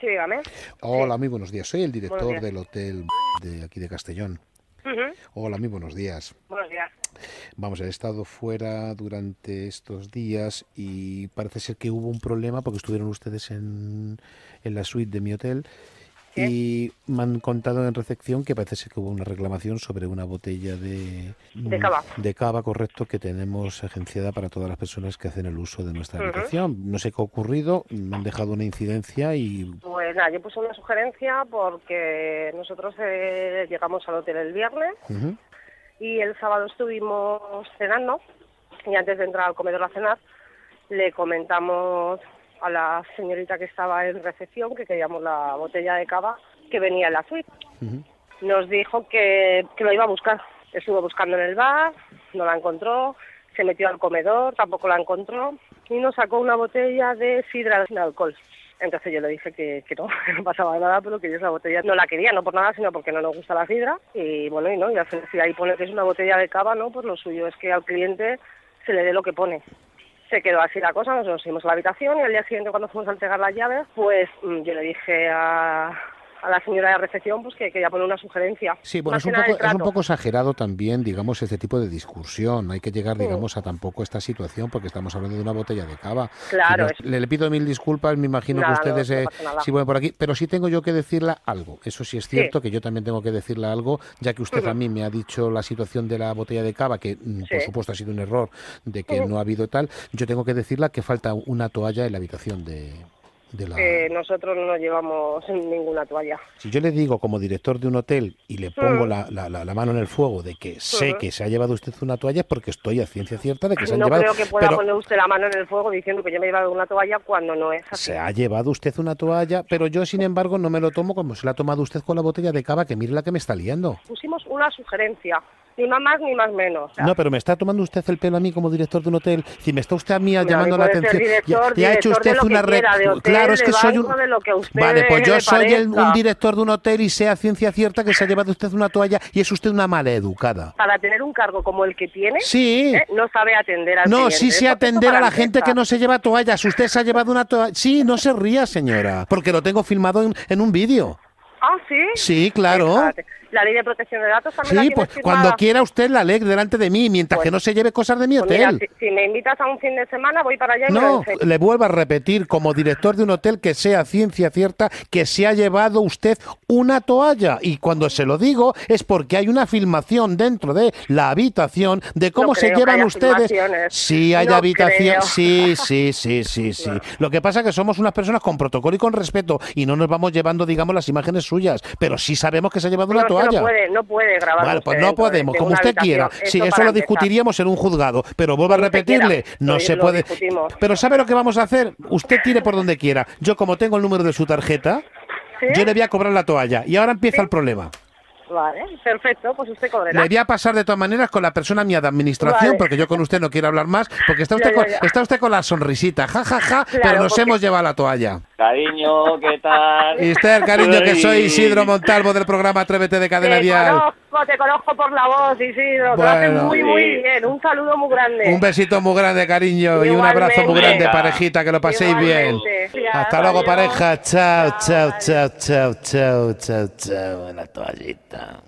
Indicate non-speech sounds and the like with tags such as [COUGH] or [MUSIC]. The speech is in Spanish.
Sí, dígame. Hola, muy buenos días. Soy el director del hotel de aquí de Castellón. Hola, muy buenos días. Buenos días. Vamos, he estado fuera durante estos días y parece ser que hubo un problema porque estuvieron ustedes en, en la suite de mi hotel y me han contado en recepción que parece ser que hubo una reclamación sobre una botella de, De cava. de cava, correcto, que tenemos agenciada para todas las personas que hacen el uso de nuestra habitación. No sé qué ha ocurrido, me han dejado una incidencia y Pues nada, yo puse una sugerencia porque nosotros eh, llegamos al hotel el viernes y el sábado estuvimos cenando y antes de entrar al comedor a cenar le comentamos a la señorita que estaba en recepción que queríamos la botella de cava que venía en la suite. Nos dijo que, que lo iba a buscar. Estuvo buscando en el bar, no la encontró, se metió al comedor, tampoco la encontró y nos sacó una botella de sidra sin alcohol. Entonces yo le dije que, que no, [LAUGHS] que no pasaba nada, pero que yo esa botella no la quería, no por nada, sino porque no nos gusta la sidra. Y bueno, y no, y al final si ahí pone que es una botella de cava, ¿no? Pues lo suyo es que al cliente se le dé lo que pone. Se quedó así la cosa, nos fuimos a la habitación y al día siguiente cuando fuimos a entregar las llaves, pues mm, yo le dije a, a la señora de recepción pues que quería poner una sugerencia. Sí, bueno, es un, que poco, de es un trato. poco exagerado también, digamos, este tipo de discusión. No hay que llegar, Sí. digamos, a tampoco esta situación porque estamos hablando de una botella de cava. Claro, Si no- le, le pido mil disculpas, me imagino Nada, que no, ustedes no eh, sí vuelven por aquí, pero sí tengo yo que decirle algo. Eso sí es Sí. cierto, que yo también tengo que decirle algo, ya que usted a mí me ha dicho la situación de la botella de cava, que mm, por supuesto ha sido un error de que no ha habido tal. Yo tengo que decirle que falta una toalla en la habitación de, de la... que nosotros no nos llevamos [LAUGHS] ninguna toalla. Si yo le digo como director de un hotel y le pongo Mm. la, la- la- mano en el fuego de que sé Ujú. que se ha llevado usted una toalla es porque estoy a ciencia cierta de que se han No llevado. creo que pueda pero poner usted la mano en el fuego diciendo que yo me he llevado una toalla cuando no es así. se ha llevado usted una toalla, pero yo sin embargo no me lo tomo como se la ha tomado usted con la botella de cava, que mire la que me está liando. Pusimos una sugerencia, ni más más ni más menos. sea, No, pero me está tomando usted el pelo a mí como director de un hotel. Si me está usted a mí llamando la atención. director, y ha hecho usted una re- quiera, de hotel, Claro, es que soy un. Vale, pues yo soy el- un director de un hotel y sé a ciencia cierta que se ha llevado usted una toalla y es usted una mala educada. Para tener un cargo como el que tiene, Sí. ¿eh? no sabe atender al No, sí sé atender a la gente que no se lleva toallas. Usted se ha llevado una toalla. Sí, no se ría, señora, porque lo tengo filmado en, en un vídeo. Ah, sí. Sí, claro. La ley de protección de datos también Sí, pues cuando quiera usted la ley delante de mí, mientras Pues- que no se lleve cosas de mi Pues mira, hotel. si, si me invitas a un fin de semana, voy para allá y me No, enseño. le vuelvo a repetir, como director de un hotel que sea ciencia cierta que se ha llevado usted una toalla. Y cuando se lo digo es porque hay una filmación dentro de la habitación de cómo No se llevan ustedes. Sí, hay No habitación. creo. Sí, sí, sí, sí, [LAUGHS] sí. Lo que pasa es que somos unas personas con protocolo y con respeto y no nos vamos llevando, digamos, las imágenes suyas. Pero sí sabemos que se ha llevado una No, puede, no puede grabar. Vale, pues no podemos, de como usted quiera. Sí, eso para lo empezar. discutiríamos en un juzgado, pero vuelvo a repetirle, no se puede. discutimos. Pero ¿sabe lo que vamos a hacer? Usted tire por donde quiera. Yo como tengo el número de su tarjeta, ¿Sí? yo le voy a cobrar la toalla. Y ahora empieza ¿Sí? el problema. Vale, perfecto, pues usted cobrará. Le voy a pasar de todas maneras con la persona mía de administración, Vale. porque yo con usted no quiero hablar más, porque está [LAUGHS] usted, Ya, con, ya, está usted con la sonrisita, ja, ja, ja, pero nos porque- hemos llevado la toalla. Cariño, ¿qué tal? [LAUGHS] Y usted, cariño, que soy. Isidro Montalvo del programa Atrévete de Cadena te Dial. conozco, te conozco por la voz, Isidro, lo haces Bueno. muy, muy Sí. bien. Un saludo muy grande. Un besito muy grande, cariño, y un abrazo muy Igualmente. grande, parejita, que lo paséis bien. Hasta luego, Adiós. pareja. Chao, chao, Chao. chao, chao, chao, chao, chao. La toallita.